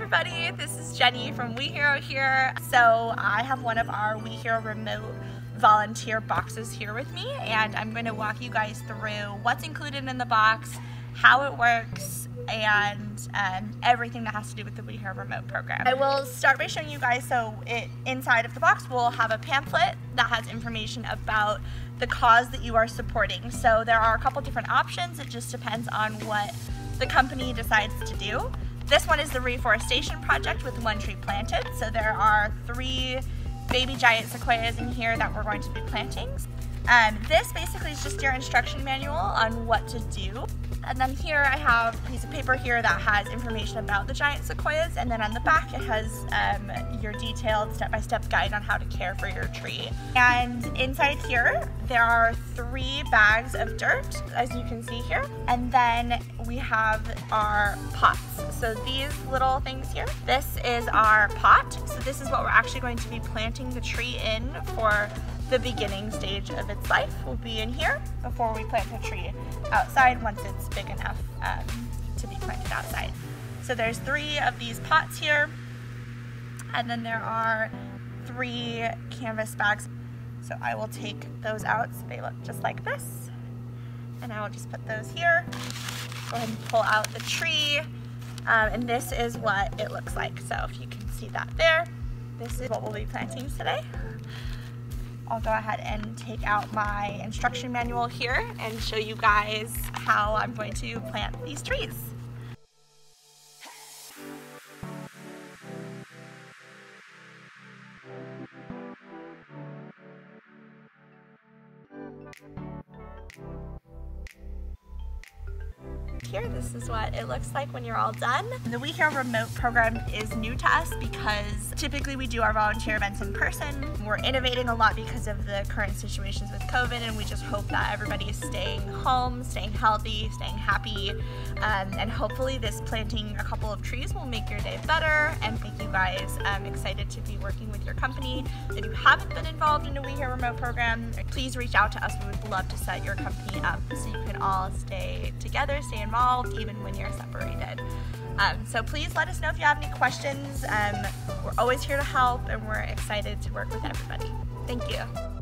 everybody, this is Jenny from WeHero here. So I have one of our WeHero remote volunteer boxes here with me and I'm going to walk you guys through what's included in the box, how it works, and um, everything that has to do with the WeHero remote program. I will start by showing you guys, so it, inside of the box we'll have a pamphlet that has information about the cause that you are supporting. So there are a couple different options, it just depends on what the company decides to do. This one is the reforestation project with one tree planted. So there are three baby giant sequoias in here that we're going to be planting. Um, this basically is just your instruction manual on what to do. And then here I have a piece of paper here that has information about the giant sequoias and then on the back it has um, your detailed step-by-step -step guide on how to care for your tree. And inside here there are three bags of dirt as you can see here and then we have our pots. So these little things here, this is our pot. So this is what we're actually going to be planting the tree in for the beginning stage of its life will be in here before we plant the tree outside once it's big enough um, to be planted outside. So there's three of these pots here and then there are three canvas bags. So I will take those out so they look just like this. And I will just put those here. Go ahead and pull out the tree. Um, and this is what it looks like. So if you can see that there, this is what we'll be planting today. I'll go ahead and take out my instruction manual here and show you guys how I'm going to plant these trees. Here. This is what it looks like when you're all done. The WeHero Remote program is new to us because typically we do our volunteer events in person. We're innovating a lot because of the current situations with COVID and we just hope that everybody is staying home, staying healthy, staying happy, um, and hopefully this planting a couple of trees will make your day better and make you guys um, excited to be working with your company. If you haven't been involved in a WeHero Remote program, please reach out to us. We would love to set your company up so you can all stay together, stay involved, involved even when you're separated. Um, so please let us know if you have any questions. Um, we're always here to help and we're excited to work with everybody. Thank you.